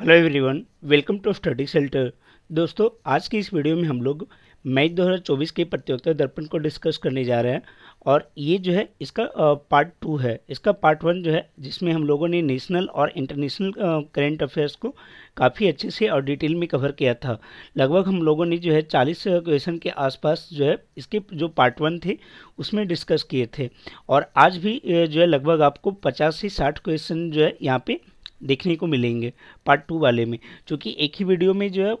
Hello everyone, welcome to study centre दोस्तों, आज की इस वीडियो में हम लोग मई 2024 के प्रतियोगिता दर्पण को डिस्कस करने जा रहे हैं और ये जो है, इसका पार्ट टू है। इसका पार्ट वन जो है, जिसमें हम लोगों ने नेशनल और इंटरनेशनल करेंट अफेयर्स को काफ़ी अच्छे से और डिटेल में कवर किया था। लगभग हम लोगों ने जो है 40 क्वेश्चन के आसपास जो है, इसके जो पार्ट वन थे, उसमें डिस्कस किए थे। और आज भी जो है, लगभग आपको 50 से 60 क्वेश्चन जो है, यहाँ पे देखने को मिलेंगे पार्ट टू वाले में। क्योंकि एक ही वीडियो में जो है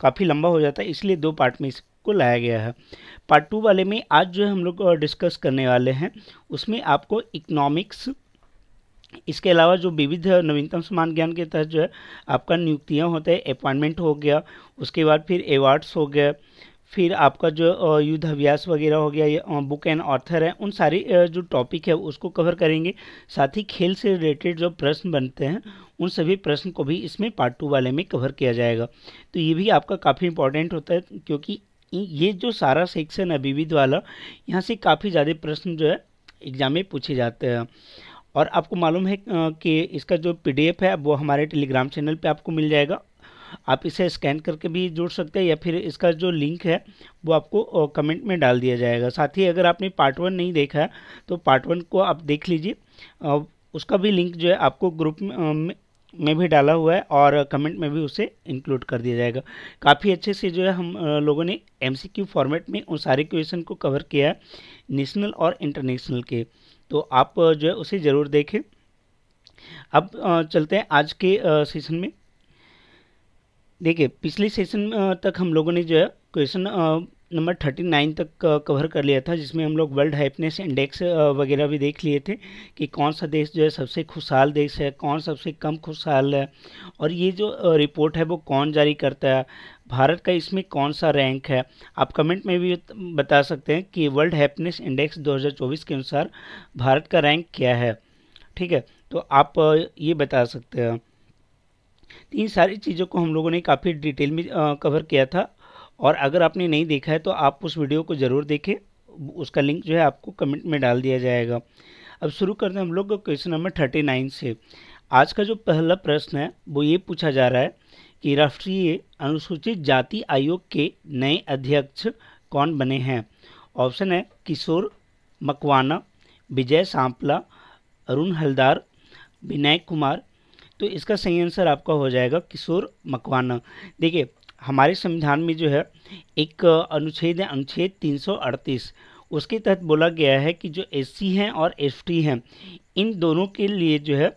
काफ़ी लंबा हो जाता है, इसलिए दो पार्ट में इसको लाया गया है। पार्ट टू वाले में आज जो है हम लोग डिस्कस करने वाले हैं। उसमें आपको इकोनॉमिक्स इसके अलावा जो विविध नवीनतम समान ज्ञान के तहत जो है, आपका नियुक्तियाँ होता है अपॉइंटमेंट हो गया, उसके बाद फिर अवार्ड्स हो गया फिर आपका जो युद्ध अभ्यास वगैरह हो गया, ये बुक एंड ऑथर है, उन सारी जो टॉपिक है, उसको कवर करेंगे। साथ ही खेल से रिलेटेड जो प्रश्न बनते हैं, उन सभी प्रश्न को भी इसमें पार्ट टू वाले में कवर किया जाएगा। तो ये भी आपका काफ़ी इंपॉर्टेंट होता है, क्योंकि ये जो सारा सेक्शन है, विविध वाला, यहाँ से काफ़ी ज़्यादा प्रश्न जो है एग्ज़ाम में पूछे जाते हैं। और आपको मालूम है कि इसका जो पीडीएफ है, वो हमारे टेलीग्राम चैनल पे आपको मिल जाएगा आप इसे स्कैन करके भी जोड़ सकते हैं या फिर इसका जो लिंक है, वो आपको कमेंट में डाल दिया जाएगा। साथ ही अगर आपने पार्ट वन नहीं देखा है तो पार्ट वन को आप देख लीजिए। उसका भी लिंक जो है आपको ग्रुप में में भी डाला हुआ है और कमेंट में भी उसे इंक्लूड कर दिया जाएगा। काफ़ी अच्छे से जो है हम लोगों ने एमसीक्यू फॉर्मेट में उन सारे क्वेश्चन को कवर किया है नेशनल और इंटरनेशनल के। तो आप जो है उसे ज़रूर देखें। अब चलते हैं आज के सेशन में। देखिए, पिछले सेशन तक हम लोगों ने जो है क्वेश्चन नंबर थर्टी नाइन तक कवर कर लिया था, जिसमें हम लोग वर्ल्ड हैप्पीनेस इंडेक्स वगैरह भी देख लिए थे कि कौन सा देश जो है सबसे खुशहाल देश है, कौन सबसे कम खुशहाल है और ये जो रिपोर्ट है वो कौन जारी करता है? भारत का इसमें कौन सा रैंक है? आप कमेंट में भी बता सकते हैं कि वर्ल्ड हैप्पीनेस इंडेक्स 2024 के अनुसार भारत का रैंक क्या है? ठीक है तो आप ये बता सकते हैं। इन सारी चीज़ों को हम लोगों ने काफ़ी डिटेल में कवर किया था। और अगर आपने नहीं देखा है तो आप उस वीडियो को ज़रूर देखें। उसका लिंक जो है आपको कमेंट में डाल दिया जाएगा। अब शुरू करते हैं हम लोग क्वेश्चन नंबर थर्टी नाइन से। आज का जो पहला प्रश्न है, वो ये पूछा जा रहा है कि राष्ट्रीय अनुसूचित जाति आयोग के नए अध्यक्ष कौन बने हैं? ऑप्शन है किशोर मकवाना, विजय सांपला, अरुण हलदार विनायक कुमार तो इसका सही आंसर आपका हो जाएगा किशोर मकवाना। देखिए, हमारे संविधान में जो है, एक अनुच्छेद है, अनुच्छेद 338 उसके तहत बोला गया है कि जो एस हैं और एस हैं, इन दोनों के लिए जो है,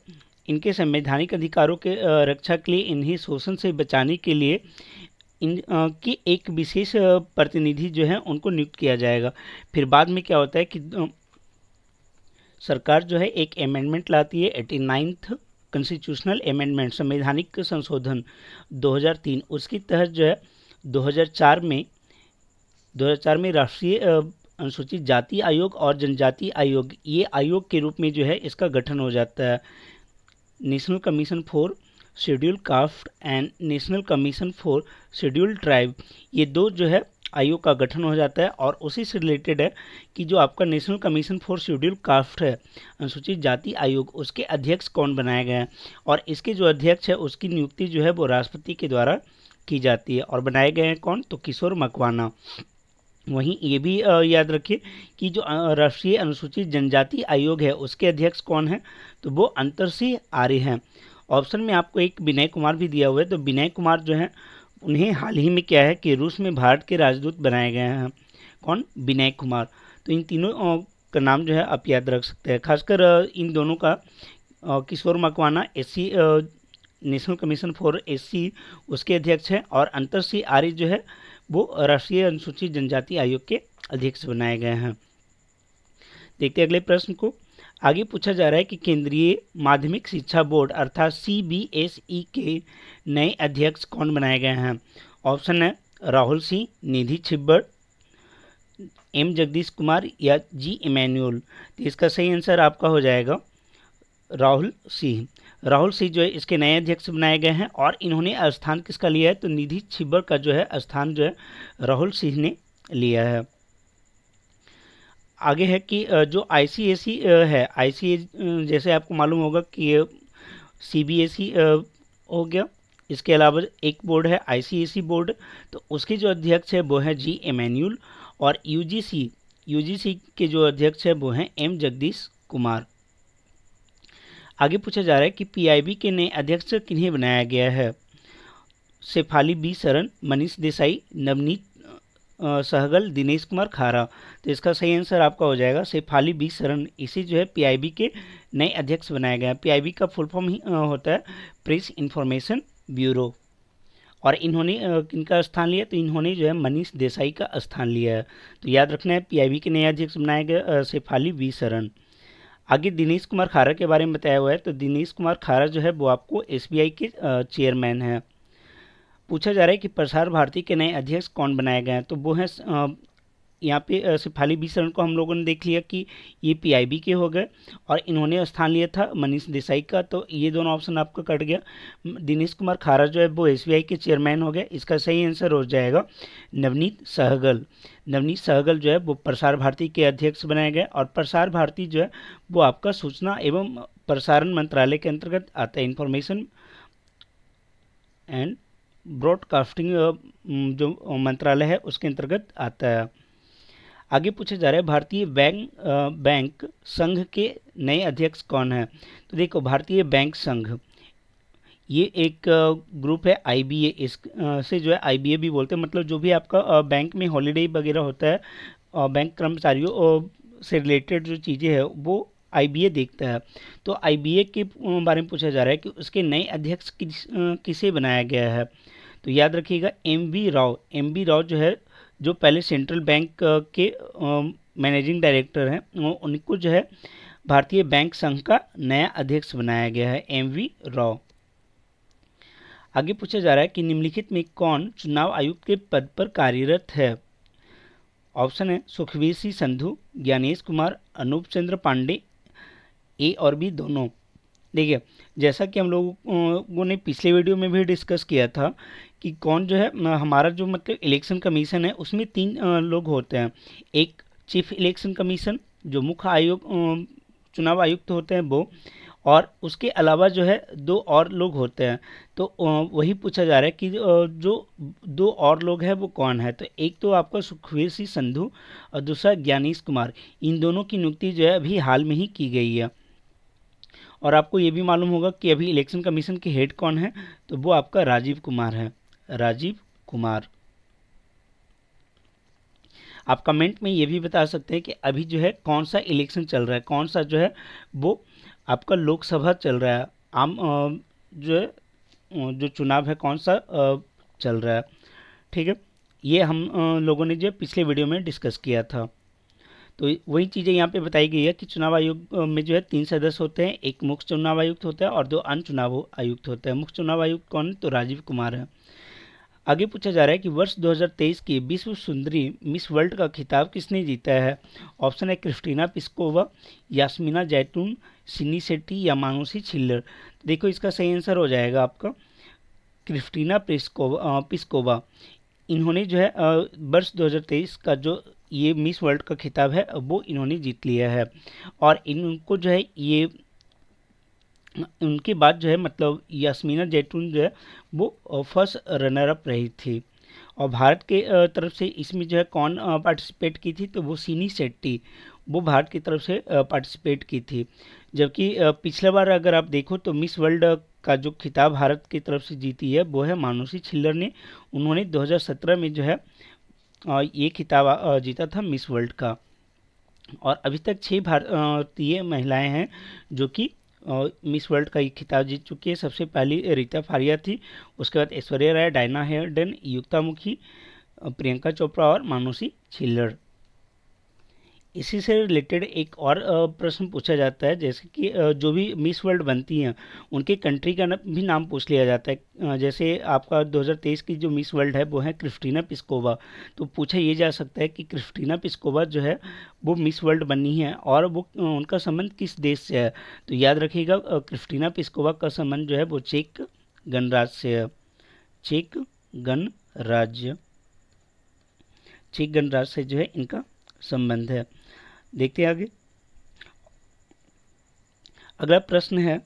इनके संवैधानिक अधिकारों के रक्षा के लिए, इन्हें शोषण से बचाने के लिए, इन की एक विशेष प्रतिनिधि जो है, उनको नियुक्त किया जाएगा। फिर बाद में क्या होता है कि सरकार जो है, एक अमेंडमेंट लाती है एटी नाइन्थ कॉन्स्टिट्यूशनल अमेंडमेंट संवैधानिक संशोधन 2003 उसके तहत जो है 2004 में 2004 में राष्ट्रीय अनुसूचित जाति आयोग और जनजाति आयोग, ये आयोग के रूप में जो है, इसका गठन हो जाता है। National commission for schedule caste and national commission for schedule tribe, ये दो जो है आयोग का गठन हो जाता है और उसी से रिलेटेड है कि जो आपका national commission for schedule caste है, अनुसूचित जाति आयोग, उसके अध्यक्ष कौन बनाया गया है? और इसके जो अध्यक्ष है, उसकी नियुक्ति जो है, वो राष्ट्रपति के द्वारा की जाती है। और बनाए गए हैं कौन? तो किशोर मकवाना। वहीं ये भी याद रखिए कि जो राष्ट्रीय अनुसूचित जनजाति आयोग है, उसके अध्यक्ष कौन है? तो वो अंतर सिंह आर्य हैं। ऑप्शन में आपको एक विनय कुमार भी दिया हुआ है। तो विनय कुमार जो है उन्हें हाल ही में क्या है कि रूस में भारत के राजदूत बनाए गए हैं। कौन? विनय कुमार। तो इन तीनों का नाम जो है आप याद रख सकते हैं। खासकर इन दोनों का Kishore Makwana as national commission for SC, उसके अध्यक्ष हैं और अंतर सिंह आर्य जो है, वो राष्ट्रीय अनुसूचित जनजाति आयोग के अध्यक्ष बनाए गए हैं। देखते अगले प्रश्न को। आगे पूछा जा रहा है कि केंद्रीय माध्यमिक शिक्षा बोर्ड अर्थात सीबीएसई के नए अध्यक्ष कौन बनाए गए हैं? ऑप्शन है राहुल सिंह, निधि छिब्बड़, एम जगदीश कुमार या जी इमैनुअल। तो इसका सही आंसर आपका हो जाएगा राहुल सिंह। राहुल सिंह जो है, इसके नए अध्यक्ष बनाए गए हैं और इन्होंने स्थान किसका लिया है? तो निधि छिब्बर का जो है, स्थान जो है, राहुल सिंह ने लिया है। आगे है कि जो आईसीएसई है आईसीए जैसे आपको मालूम होगा कि सीबीएसई हो गया। इसके अलावा एक बोर्ड है आईसीएसई बोर्ड। तो उसके जो अध्यक्ष है, वो है जी एमैन्यूल और यूजीसी यूजीसी के जो अध्यक्ष है, वो हैं एम जगदीश कुमार। आगे पूछा जा रहा है कि पीआईबी के नए अध्यक्ष किन्हें बनाया गया है? शेफाली बी सरन मनीष देसाई, नवनीत सहगल दिनेश कुमार खारा। तो इसका सही आंसर आपका हो जाएगा, शेफाली बी सरन इसी जो है पीआईबी के नए अध्यक्ष बनाया गया पीआईबी का फुल फॉर्म ही होता है प्रेस इंफॉर्मेशन ब्यूरो और इन्होंने किनका स्थान लिया तो इन्होंने जो है मनीष देसाई का स्थान लिया है। तो याद रखना है पीआईबी के नए अध्यक्ष बनाए गए शेफाली वी सरन आगे दिनेश कुमार खारा के बारे में बताया हुआ है तो दिनेश कुमार खारा जो है वो आपको एसबीआई के चेयरमैन हैं। पूछा जा रहा है कि प्रसार भारती के नए अध्यक्ष कौन बनाए गए हैं? तो वो हैं यहाँ पे सिफाली बी शरण को हम लोगों ने देख लिया कि ये पीआईबी के हो गए और इन्होंने स्थान लिया था मनीष देसाई का तो ये दोनों ऑप्शन आपका कट गया। दिनेश कुमार खारा जो है वो एस के चेयरमैन हो गए। इसका सही आंसर हो जाएगा नवनीत सहगल। नवनीत सहगल जो है वो प्रसार भारती के अध्यक्ष बनाए गए और प्रसार भारती जो है वो आपका सूचना एवं प्रसारण मंत्रालय के अंतर्गत आता है। इन्फॉर्मेशन एंड ब्रॉडकास्टिंग जो मंत्रालय है, उसके अंतर्गत आता है। आगे पूछा जा रहा है, भारतीय बैंक बैंक संघ के नए अध्यक्ष कौन है? तो देखो, भारतीय बैंक संघ, ये एक ग्रुप है आईबीए इस से जो है आईबीए भी बोलते हैं मतलब जो भी आपका बैंक में हॉलीडे वगैरह होता है बैंक कर्मचारियों से रिलेटेड जो चीज़ें हैं, वो आईबीए देखता है। तो आईबीए के बारे में पूछा जा रहा है कि उसके नए अध्यक्ष किस किसे बनाया गया है? तो याद रखिएगा M V Rao M V Rao जो है, जो पहले सेंट्रल बैंक के मैनेजिंग डायरेक्टर हैं उनको जो है, भारतीय बैंक संघ का नया अध्यक्ष बनाया गया है एम वी राव आगे पूछा जा रहा है कि निम्नलिखित में कौन चुनाव आयुक्त के पद पर कार्यरत है? ऑप्शन है सुखवीर सिंह संधु, ज्ञानेश कुमार, अनूप चंद्र पांडे, ए और बी दोनों। देखिए, जैसा कि हम लोगों ने पिछले वीडियो में भी डिस्कस किया था कि कौन जो है हमारा जो मतलब इलेक्शन कमीशन है, उसमें तीन लोग होते हैं। एक चीफ इलेक्शन कमीशन जो मुख्य आयोग चुनाव आयुक्त तो होते हैं वो, और उसके अलावा जो है, दो और लोग होते हैं। तो वही पूछा जा रहा है कि जो दो और लोग हैं, वो कौन है? तो एक तो आपका सुखवीर सिंह संधू और दूसरा ज्ञानीश कुमार। इन दोनों की नियुक्ति जो है, अभी हाल में ही की गई है। और आपको ये भी मालूम होगा कि अभी इलेक्शन कमीशन के हेड कौन है? तो वो आपका राजीव कुमार है। राजीव कुमार। आप कमेंट में ये भी बता सकते हैं कि अभी जो है कौन सा इलेक्शन चल रहा है, कौन सा जो है वो आपका लोकसभा चल रहा है। आम जो है जो चुनाव है कौन सा चल रहा है। ठीक है? ये हम लोगों ने जो पिछले वीडियो में डिस्कस किया था। तो वही चीज़ें यहाँ पे बताई गई है कि चुनाव आयोग में जो है तीन सदस्य होते हैं, एक मुख्य चुनाव आयुक्त होता है और दो अन्य चुनाव आयुक्त होते हैं। मुख्य चुनाव आयुक्त कौन है? तो राजीव कुमार है। आगे पूछा जा रहा है कि वर्ष 2023 की विश्व सुंदरी मिस वर्ल्ड का खिताब किसने जीता है? ऑप्शन है क्रिस्टीना पिस्कोवा, यास्मीना जैतून, सिनी सेट्टी या मानुसी छिल्लर। देखो इसका सही आंसर हो जाएगा आपका। Krystyna Pyszkova Pyszkova. इन्होंने जो है वर्ष 2023 का जो ये मिस वर्ल्ड का खिताब है, वो इन्होंने जीत लिया है। और इनको जो है, ये उनके बाद जो है मतलब यास्मीना जैतून जो है, वो फ़र्स्ट रनर अप रही थी। और भारत के तरफ़ से इसमें जो है, कौन पार्टिसिपेट की थी तो वो सीनी सेट्टी वो भारत की तरफ़ से पार्टिसिपेट की थी। जबकि पिछले बार अगर आप देखो तो मिस वर्ल्ड का जो खिताब भारत की तरफ़ से जीती है, वो है मानुषी छिल्लर ने। उन्होंने 2017 में जो है ये खिताब जीता था मिस वर्ल्ड का। और अभी तक छः भारतीय महिलाएँ हैं, जो कि मिस वर्ल्ड का एक खिताब जीत चुकी है। सबसे पहली रीता फारिया थी, उसके बाद ऐश्वर्या राय, डायना हेडन, युक्ता मुखी प्रियंका चोपड़ा और मानुषी छिल्लर। इसी से रिलेटेड एक और प्रश्न पूछा जाता है, जैसे कि जो भी मिस वर्ल्ड बनती हैं, उनके कंट्री का भी नाम पूछ लिया जाता है। जैसे आपका 2023 की जो मिस वर्ल्ड है, वो है क्रिस्टीना पिस्कोवा। तो पूछा ये जा सकता है कि क्रिस्टीना पिस्कोवा जो है, वो मिस वर्ल्ड बनी है और वो उनका संबंध किस देश से है? तो याद रखिएगा क्रिस्टीना पिस्कोवा का संबंध जो है, वो चेक गणराज्य से है। चेक गणराज्य। चेक गणराज्य से जो है, इनका संबंध है। देखते हैं आगे। अगला प्रश्न है,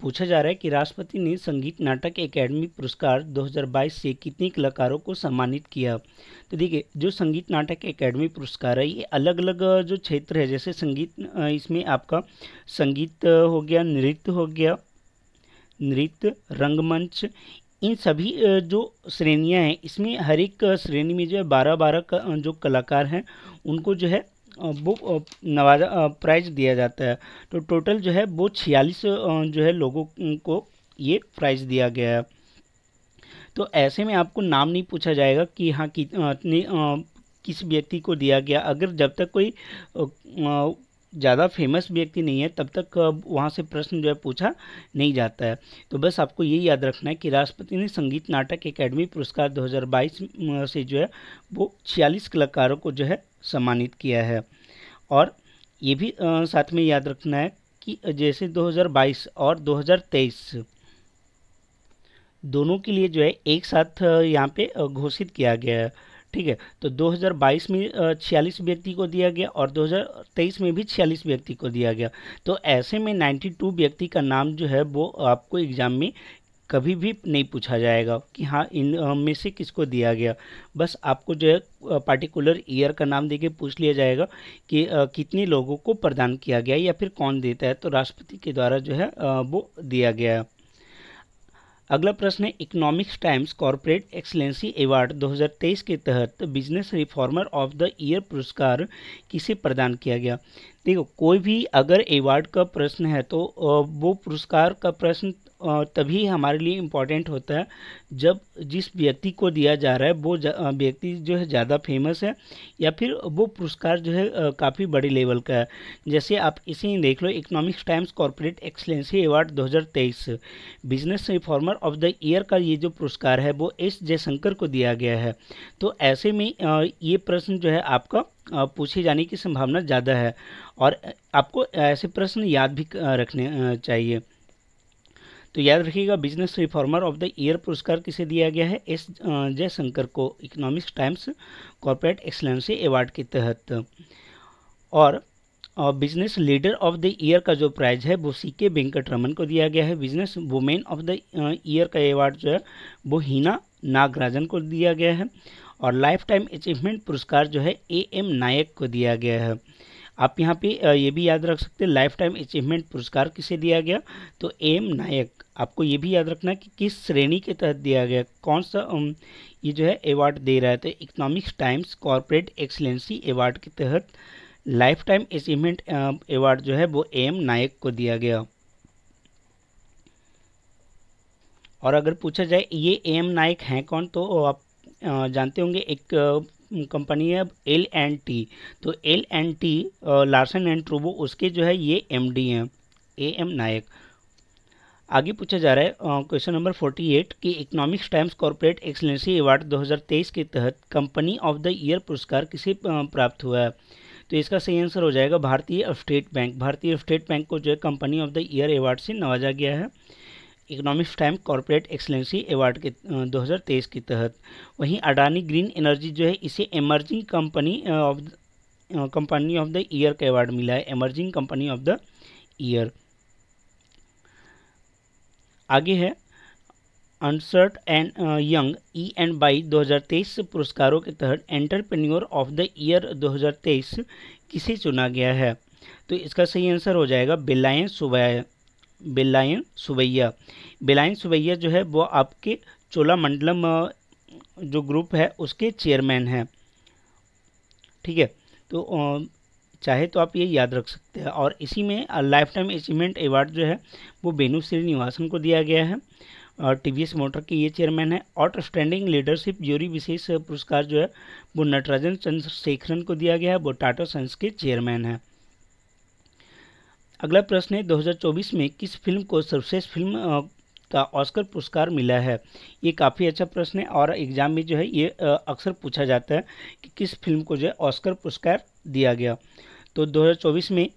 पूछा जा रहा है कि राष्ट्रपति ने संगीत नाटक एकेडमी पुरस्कार 2022 से कितने कलाकारों को सम्मानित किया? तो देखिए, जो संगीत नाटक एकेडमी पुरस्कार है, ये अलग अलग जो क्षेत्र है, जैसे संगीत इसमें आपका संगीत हो गया, नृत्य हो गया, नृत्य, रंगमंच, इन सभी जो श्रेणियाँ हैं, इसमें हर एक श्रेणी में जो है बारह बारह जो कलाकार हैं, उनको जो है वो नवाजा प्राइज दिया जाता है। तो टोटल जो है वो छियालीस जो है लोगों को ये प्राइज दिया गया है। तो ऐसे में आपको नाम नहीं पूछा जाएगा कि हाँ कितनी किस व्यक्ति को दिया गया। अगर जब तक कोई ज़्यादा फ़ेमस व्यक्ति नहीं है तब तक वहाँ से प्रश्न जो है पूछा नहीं जाता है। तो बस आपको ये याद रखना है कि राष्ट्रपति ने संगीत नाटक एकेडमी पुरस्कार 2022 से जो है वो छियालीस कलाकारों को जो है सम्मानित किया है। और ये भी आ, साथ में याद रखना है कि जैसे 2022 और 2023 दोनों के लिए जो है एक साथ यहाँ पे घोषित किया गया है। ठीक है तो 2022 में छियालीस व्यक्ति को दिया गया और 2023 में भी छियालीस व्यक्ति को दिया गया। तो ऐसे में 92 व्यक्ति का नाम जो है, वो आपको एग्ज़ाम में कभी भी नहीं पूछा जाएगा कि हाँ इन में से किसको दिया गया। बस आपको जो है पार्टिकुलर ईयर का नाम देके पूछ लिया जाएगा कि कितने लोगों को प्रदान किया गया या फिर कौन देता है तो राष्ट्रपति के द्वारा जो है वो दिया गया है। अगला प्रश्न है Economics Times corporate excellency award 2023 के तहत business reformer of the year पुरस्कार किसे प्रदान किया गया? देखो, कोई भी अगर अवार्ड का प्रश्न है तो वो पुरस्कार का प्रश्न तभी हमारे लिए इंपॉर्टेंट होता है। जब जिस व्यक्ति को दिया जा रहा है, वो व्यक्ति जो है ज़्यादा फ़ेमस है या फिर वो पुरस्कार जो है काफ़ी बड़े लेवल का है। जैसे आप इसे ही देख लो Economics Times corporate excellency award 2023 business reformer of the year का ये जो पुरस्कार है, वो एस जयशंकर को दिया गया है। तो ऐसे में ये प्रश्न जो है आपका पूछे जाने की संभावना ज़्यादा है। और आपको ऐसे प्रश्न याद भी रखने चाहिए। तो याद रखिएगा business reformer of the year पुरस्कार किसे दिया गया है? एस जयशंकर को economics times corporate excellency award के तहत। और business leader of the year का जो प्राइज है, वो सी के वेंकट रमन को दिया गया है। Business women of the year का अवार्ड जो है, वो हीना नागराजन को दिया गया है। और लाइफ टाइम अचीवमेंट पुरस्कार जो है ए एम नायक को दिया गया है। आप यहाँ पे ये भी याद रख सकते हैं लाइफ टाइम अचीवमेंट पुरस्कार किसे दिया गया? तो एम नायक। आपको ये भी याद रखना है कि किस श्रेणी के तहत दिया गया, कौन सा ये जो है अवार्ड दे रहा है। तो economics times corporate excellency award के तहत लाइफ टाइम अचीवमेंट अवार्ड जो है वो एम नायक को दिया गया। और अगर पूछा जाए, ये एम नायक हैं कौन? तो आप जानते होंगे एक कंपनी है एल एंड टी तो L and T Larsen and ट्रूबो उसके जो है ये एम डी हैं ए एम नायक। आगे पूछा जा रहा है क्वेश्चन नंबर फोर्टी एट कि economics times corporate excellency award 2023 के तहत कंपनी ऑफ़ द ईयर पुरस्कार किसे प्राप्त हुआ है? तो इसका सही आंसर हो जाएगा Bharatiya state bank Bharatiya state bank को जो है company of the year award से नवाजा गया है economics time corporate excellency award के 2023 के तहत। वहीं अडानी ग्रीन एनर्जी जो है, इसे emerging company of company of the year का अवार्ड मिला है। Emerging company of the year आगे है। Ernst and young E and Y 2023 पुरस्कारों के तहत एंटरप्रेन्योर ऑफ़ द ईयर 2023 किसे चुना गया है? तो इसका सही आंसर हो जाएगा बिलायन सुबह बेलायन सुबैया बेलायन सुबैया जो है, वो आपके चोला मंडलम जो ग्रुप है, उसके चेयरमैन हैं। ठीक है? तो चाहे तो आप ये याद रख सकते हैं। और इसी में लाइफ टाइम अचीवमेंट अवार्ड जो है, वो बेनू श्रीनिवासन को दिया गया है। और टीवीएस मोटर के ये चेयरमैन है। आउटस्टैंडिंग लीडरशिप ज्यूरी विशेष पुरस्कार जो है, वो नटराजन चंद्रशेखरन को दिया गया है। वो टाटा सन्स के चेयरमैन हैं। अगला प्रश्न है 2024 में किस फ़िल्म को सर्वश्रेष्ठ फ़िल्म का ऑस्कर पुरस्कार मिला है? ये काफ़ी अच्छा प्रश्न है। और एग्ज़ाम में जो है, ये अक्सर पूछा जाता है कि किस फ़िल्म को जो है ऑस्कर पुरस्कार दिया गया। तो 2024 में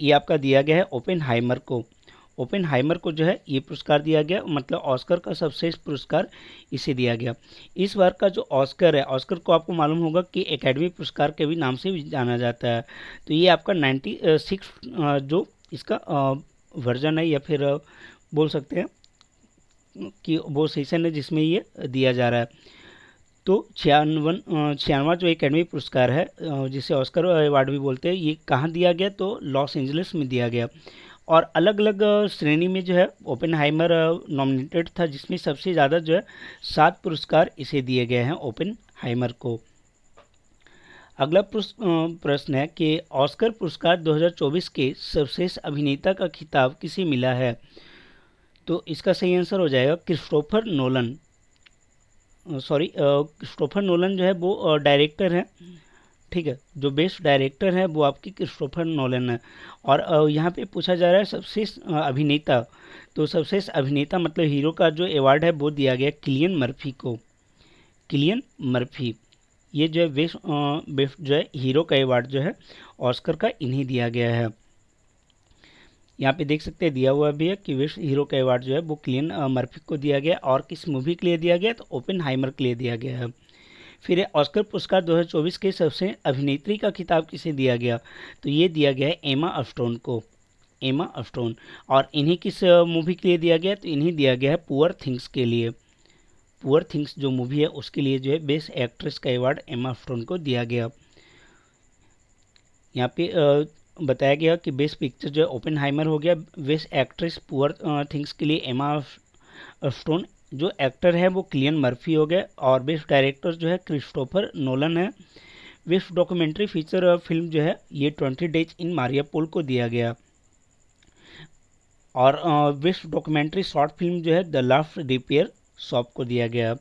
ये आपका दिया गया है ओपन हाइमर को। ओपन हाइमर को जो है ये पुरस्कार दिया गया मतलब ऑस्कर का सर्वश्रेष्ठ पुरस्कार इसे दिया गया। इस बार का जो ऑस्कर है, ऑस्कर को आपको मालूम होगा कि एकेडमी पुरस्कार के भी नाम से भी जाना जाता है। तो ये आपका नाइन्टी सिक्स जो इसका वर्जन है या फिर बोल सकते हैं कि वो सेशन है जिसमें ये दिया जा रहा है। तो छियानवन छियानवा जो एकेडमी पुरस्कार है जिसे ऑस्कर अवार्ड भी बोलते हैं, ये कहाँ दिया गया? तो लॉस एंजलिस में दिया गया। और अलग अलग श्रेणी में जो है ओपन हाइमर नॉमिनेटेड था, जिसमें सबसे ज़्यादा जो है, सात पुरस्कार इसे दिए गए हैं ओपन हाइमर को। अगला प्रश्न है कि ऑस्कर पुरस्कार 2024 के सर्वश्रेष्ठ अभिनेता का खिताब किसे मिला है? तो इसका सही आंसर हो जाएगा Christopher Nolan sorry Christopher Nolan जो है वो डायरेक्टर हैं। ठीक है, जो बेस्ट डायरेक्टर है, वो आपकी क्रिस्टोफर नोलन है। और यहाँ पे पूछा जा रहा है सबसे अभिनेता। तो सबसे अभिनेता मतलब हीरो का जो अवार्ड है वो दिया गया किलियन मर्फी को। किलियन मर्फी, ये जो है बेस्ट बेस्ट जो है हीरो का अवार्ड जो है ऑस्कर का इन्हें दिया गया है। यहाँ पे देख सकते हैं, दिया हुआ भी है कि बेस्ट हीरो का अवार्ड जो है वो क्लियन मर्फी को दिया गया और किस मूवी के लिए दिया गया तो ओपन हाइमर के लिए दिया गया है। फिर ऑस्कर पुरस्कार 2024 के सबसे अभिनेत्री का खिताब किसे दिया गया तो ये दिया गया है एमा अस्टोन को। एमा अस्टोन और इन्हीं किस मूवी के लिए दिया गया तो इन्हें दिया गया है पुअर थिंग्स के लिए। पुअर थिंग्स जो मूवी है, उसके लिए जो है बेस्ट एक्ट्रेस का अवार्ड एमा अस्टोन को दिया गया। यहाँ पे बताया गया कि बेस्ट पिक्चर जो है ओपन हाइमर हो गया। बेस्ट एक्ट्रेस पुअर थिंग्स के लिए एमा स्टोन जो एक्टर है, वो क्लियन मर्फी हो गए और बेस्ट डायरेक्टर जो है क्रिस्टोफर नोलन है। बेस्ट डॉक्यूमेंट्री फीचर फ़िल्म जो है, ये ट्वेंटी डेज़ इन मारियापोल को दिया गया। और बेस्ट डॉक्यूमेंट्री शॉर्ट फ़िल्म जो है, द लास्ट रिपेयर शॉप को दिया गया।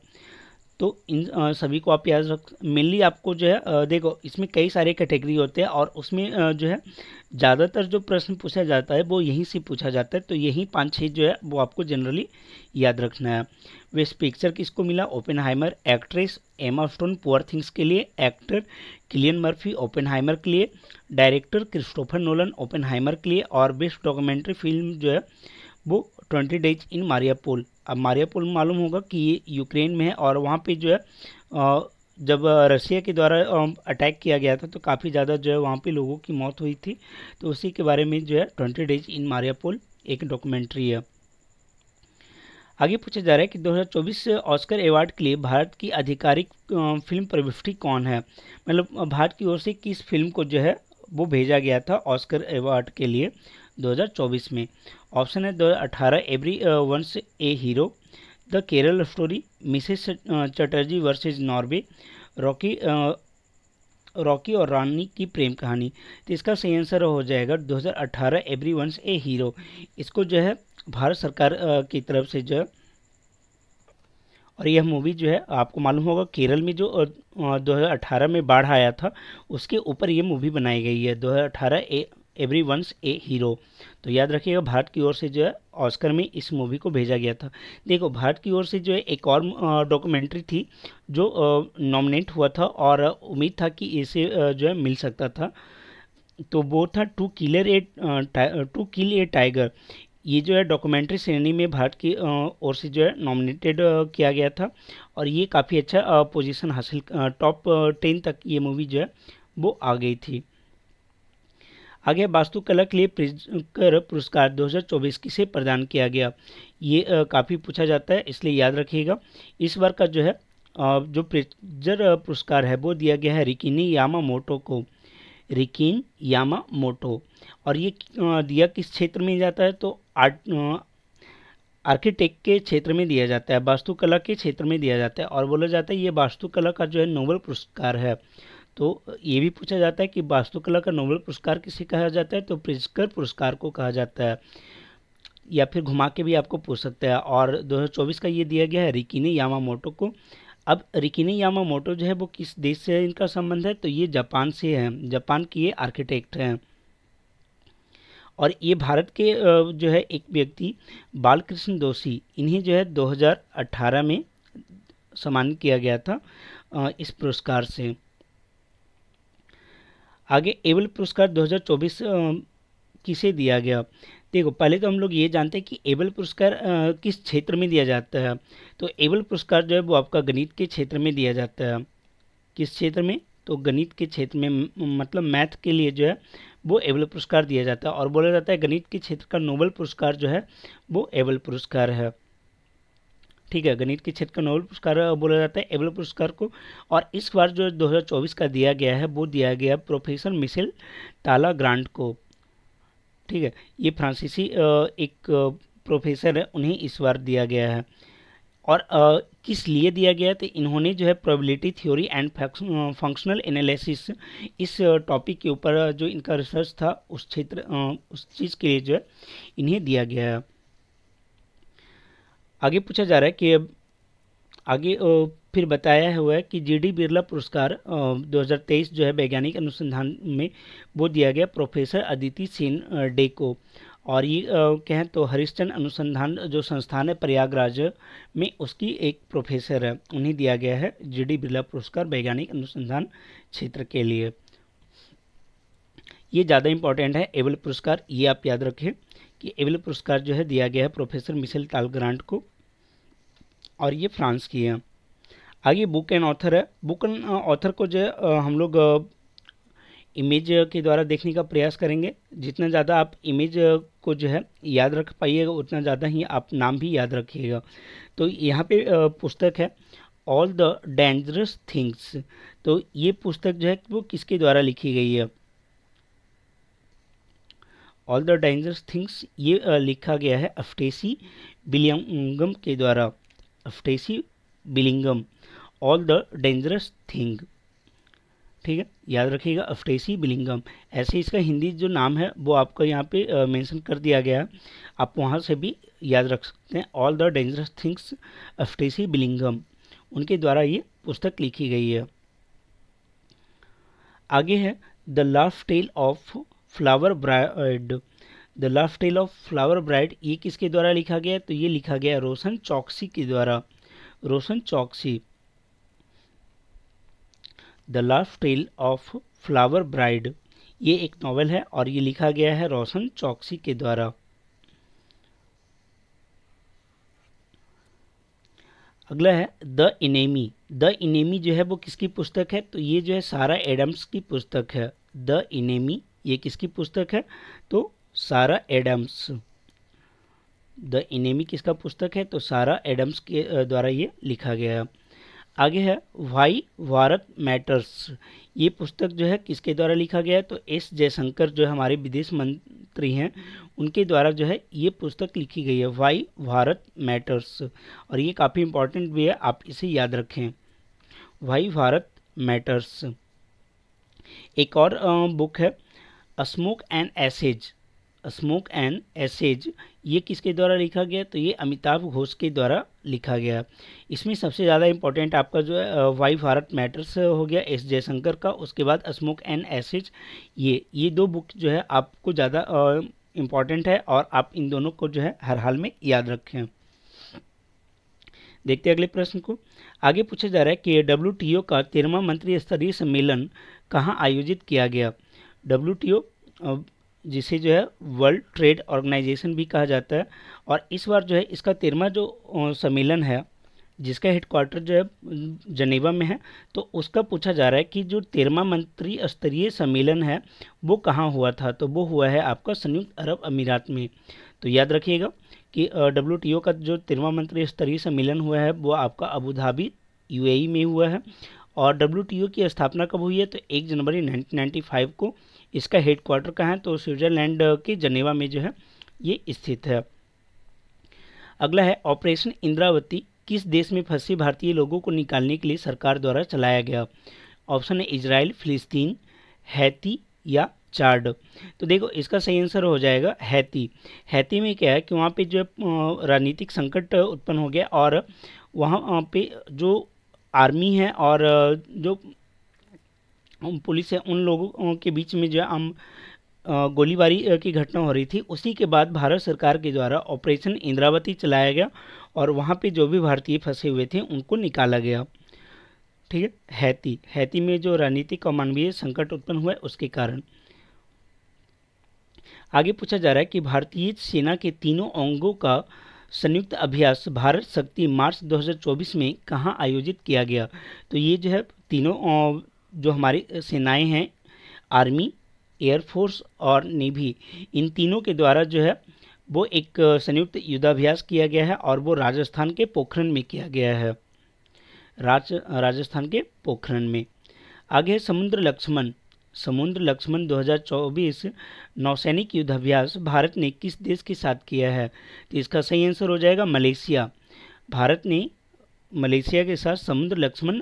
तो इन सभी को आप याद रख मेनली आपको जो है देखो, इसमें कई सारे कैटेगरी होते हैं और उसमें जो है, ज़्यादातर जो प्रश्न पूछा जाता है वो यहीं से पूछा जाता है तो यही पाँच छः जो है, वो आपको जनरली याद रखना है। वेस्ट पिक्चर किसको मिला? Oppenheimer actress Emma Stone, poor things के लिए, एक्टर किलियन मर्फी ओपन के लिए, डायरेक्टर क्रिस्टोफर नोलन ओपन के लिए, और बेस्ट डॉक्यूमेंट्री फ़िल्म जो है, वो ट्वेंटी डेज़ इन मारियापोल। अब मारियापोल मालूम होगा कि ये यूक्रेन में है और वहाँ पे जो है जब रशिया के द्वारा अटैक किया गया था तो काफ़ी ज़्यादा जो है वहाँ पे लोगों की मौत हुई थी। तो उसी के बारे में जो है, ट्वेंटी डेज़ इन मारियापोल एक डॉक्यूमेंट्री है। आगे पूछा जा रहा है कि 2024 से ऑस्कर अवार्ड के लिए भारत की आधिकारिक फ़िल्म प्रविष्टि कौन है? मतलब भारत की ओर से किस फ़िल्म को जो है, वो भेजा गया था ऑस्कर अवार्ड के लिए? 2024 में। ऑप्शन है 2018 every one's a hero, the Kerala story, Mrs Chatterjee versus Norway, Rocky Rocky और रानी की प्रेम कहानी। तो इसका सही आंसर हो जाएगा 2018 एवरी वंस ए हीरो। इसको जो है भारत सरकार की तरफ़ से जो है और यह मूवी जो है आपको मालूम होगा, केरल में जो 2018 में बाढ़ आया था, उसके ऊपर ये मूवी बनाई गई है। 2018 a every one's a hero. तो याद रखिएगा भारत की ओर से जो है, ऑस्कर में इस मूवी को भेजा गया था। देखो, भारत की ओर से जो है, एक और डॉक्यूमेंट्री थी, जो नॉमिनेट हुआ था और उम्मीद था कि इसे जो है, मिल सकता था। तो वो था to killer a to kill a tiger. ये जो है, डॉक्यूमेंट्री श्रेणी में भारत की ओर से जो है नॉमिनेटेड किया गया था और ये काफ़ी अच्छा पोजीशन हासिल टॉप टेन तक ये मूवी जो है, वो आ गई थी। आगे वास्तुकला के लिए प्रिजकर पुरस्कार 2024 किसे प्रदान किया गया। ये काफ़ी पूछा जाता है, इसलिए याद रखिएगा। इस बार का जो है जो प्रिजर पुरस्कार है, वो दिया गया है रिकिनी यामा मोटो को। रिकिन यामा मोटो और ये दिया किस क्षेत्र में जाता है? तो आर्ट आर्किटेक्ट के क्षेत्र में दिया जाता है वास्तुकला के क्षेत्र में दिया जाता है। और बोला जाता है, ये वास्तुकला का जो है नोबल पुरस्कार है। तो ये भी पूछा जाता है कि वास्तुकला का नोबेल पुरस्कार किसे कहा जाता है? तो प्रिजकर पुरस्कार को कहा जाता है। या फिर घुमा के भी आपको पूछ सकता है। और 2024 का ये दिया गया है रिकिनी यामामोटो को। अब रिकिनी यामामोटो जो है वो किस देश से इनका संबंध है। तो ये जापान से है। जापान की ये आर्किटेक्ट हैं। और ये भारत के जो है एक व्यक्ति, बालकृष्ण दोषी, इन्हें जो है 2018 में सम्मानित किया गया था इस पुरस्कार से। आगे एबल पुरस्कार 2024 किसे दिया गया? देखो, पहले तो हम लोग ये जानते हैं कि एबल पुरस्कार किस क्षेत्र में दिया जाता है? तो एबल पुरस्कार जो है वो आपका गणित के क्षेत्र में दिया जाता है। किस क्षेत्र में? तो गणित के क्षेत्र में मतलब मैथ के लिए जो है वो एबल पुरस्कार दिया जाता है। और बोला जाता है गणित के क्षेत्र का नोबल पुरस्कार जो है वो एबल पुरस्कार है। ठीक है, गणित के क्षेत्र का नोबल पुरस्कार बोला जाता है, एबल पुरस्कार को, और इस बार जो 2024 का दिया गया है, वो दिया गया प्रोफेसर मिशेल ताला ग्रांट को। ठीक है, ये फ्रांसीसी एक प्रोफेसर है, उन्हें इस बार दिया गया है। और किस लिए दिया गया तो इन्होंने जो है probability theory and functional analysis इस टॉपिक के ऊपर जो इनका रिसर्च था, उस क्षेत्र उस चीज़ के लिए जो है, इन्हें दिया गया है। आगे पूछा जा रहा है कि अब आगे फिर बताया हुआ है कि जीडी बिरला पुरस्कार 2023 जो है वैज्ञानिक अनुसंधान में वो दिया गया प्रोफेसर अदिति सेन डे को। और ये कहें तो हरिश्चंद अनुसंधान जो संस्थान है प्रयागराज में उसकी एक प्रोफेसर है, उन्हें दिया गया है जीडी बिरला पुरस्कार वैज्ञानिक अनुसंधान क्षेत्र के लिए। ये ज़्यादा इंपॉर्टेंट है एवल पुरस्कार, ये आप याद रखें कि एवल पुरस्कार जो है दिया गया है प्रोफेसर मिशेल तालग्रांट को। और ये फ्रांस की है। आगे बुक एंड ऑथर है। बुक एंड ऑथर को जो है हम लोग इमेज के द्वारा देखने का प्रयास करेंगे। जितना ज़्यादा आप इमेज को जो है याद रख पाइएगा, उतना ज़्यादा ही आप नाम भी याद रखिएगा। तो यहाँ पे पुस्तक है ऑल द डेंजरस थिंग्स तो ये पुस्तक जो है, वो किसके द्वारा लिखी गई है? ऑल द डेंजरस थिंग्स ये लिखा गया है अफ्टेसी बिलियंगम के द्वारा। अफ्टेसी बिलिंगम ऑल द डेंजरस थिंग ठीक है? याद रखिएगा अफ्टेसी बिलिंगम ऐसे इसका हिंदी जो नाम है, वो आपको यहाँ पे मेंशन कर दिया गया है। आप वहाँ से भी याद रख सकते हैं ऑल द डेंजरस थिंग्स अफ्टेसी बिलिंगम उनके द्वारा ये पुस्तक लिखी गई है। आगे है the laugh tell of flower bride the laugh tell of flower bride ये किसके द्वारा लिखा गया? तो ये लिखा गया रोशन चौकसी के द्वारा। Roshan Chokshi. The last tale of flower bride ये एक नावल है और ये लिखा गया है रोशन चौकसी के द्वारा। अगला है द इनेमी द इनेमी जो है वो किसकी पुस्तक है? तो ये जो है सारा एडम्स की पुस्तक है। द इनेमी ये किसकी पुस्तक है? तो सारा एडम्स द इनेमी किसका पुस्तक है तो सारा एडम्स के द्वारा ये लिखा गया है। आगे है वाई भारत मैटर्स ये पुस्तक जो है, किसके द्वारा लिखा गया है? तो एस जयशंकर जो हमारे विदेश मंत्री हैं, उनके द्वारा जो है, ये पुस्तक लिखी गई है वाई भारत मैटर्स और ये काफ़ी इंपॉर्टेंट भी है, आप इसे याद रखें। वाई भारत मैटर्स एक और बुक है smoke and ashes smoke and ashes, ये किसके द्वारा लिखा गया? तो ये अमिताभ घोष के द्वारा लिखा गया। इसमें सबसे ज़्यादा इंपॉर्टेंट आपका जो है वाई भारत मैटर्स हो गया एस जयशंकर का। उसके बाद स्मोक एंड एसेज, ये ये दो बुक जो है आपको ज़्यादा इंपॉर्टेंट है और आप इन दोनों को जो है हर हाल में याद रखें। देखते हैं अगले प्रश्न को। आगे पूछा जा रहा है कि डब्ल्यू का तेरहवा मंत्री स्तरीय सम्मेलन कहाँ आयोजित किया गया? डब्ल्यू जिसे जो है वर्ल्ड ट्रेड ऑर्गेनाइजेशन भी कहा जाता है। और इस बार जो है इसका तेरहवा जो सम्मेलन है, जिसका हेडक्वार्टर जो है जनेवा में है तो उसका पूछा जा रहा है कि जो तेरहवा मंत्री स्तरीय सम्मेलन है, वो कहाँ हुआ था? तो वो हुआ है आपका संयुक्त अरब अमीरात में। तो याद रखिएगा कि डब्ल्यू का जो तेरहवा मंत्री स्तरीय सम्मेलन हुआ है, वो आपका अबू धाबी यूएई में हुआ है। और डब्ल्यूटीओ की स्थापना कब हुई है? तो एक जनवरी 1995 को इसका हेड क्वार्टर कहाँ है? तो स्विट्ज़रलैंड के जनेवा में जो है, ये स्थित है। अगला है, ऑपरेशन इंद्रावती, किस देश में फंसे भारतीय लोगों को निकालने के लिए सरकार द्वारा चलाया गया? ऑप्शन है इसराइल फिलिस्तीन, हैती या चार्ड। तो देखो, इसका सही आंसर हो जाएगा हैती। हैती में क्या है कि वहाँ पे जो राजनीतिक संकट उत्पन्न हो गया और वहाँ पे जो आर्मी है और जो पुलिस है उन लोगों के बीच में जो हम गोलीबारी की घटना हो रही थी, उसी के बाद भारत सरकार के द्वारा ऑपरेशन इंद्रावती चलाया गया और वहाँ पे जो भी भारतीय फंसे हुए थे, उनको निकाला गया। ठीक है? हैती। हैती में जो राजनीतिक और मानवीय संकट उत्पन्न हुआ है, उसके कारण। आगे पूछा जा रहा है कि भारतीय सेना के तीनों अंगों का संयुक्त अभ्यास भारत शक्ति मार्च 2024 में कहाँ आयोजित किया गया? तो ये जो है तीनों जो हमारी सेनाएँ हैं, आर्मी एयरफोर्स और नेवी, इन तीनों के द्वारा जो है, वो एक संयुक्त युद्धाभ्यास किया गया है और वो राजस्थान के पोखरण में किया गया है। राज, राजस्थान के पोखरण में। आगे है समुद्र लक्ष्मण। समुद्र लक्ष्मण 2024 नौसैनिक युद्धाभ्यास भारत ने किस देश के साथ किया है? तो इसका सही आंसर हो जाएगा मलेशिया। भारत ने मलेशिया के साथ समुद्र लक्ष्मण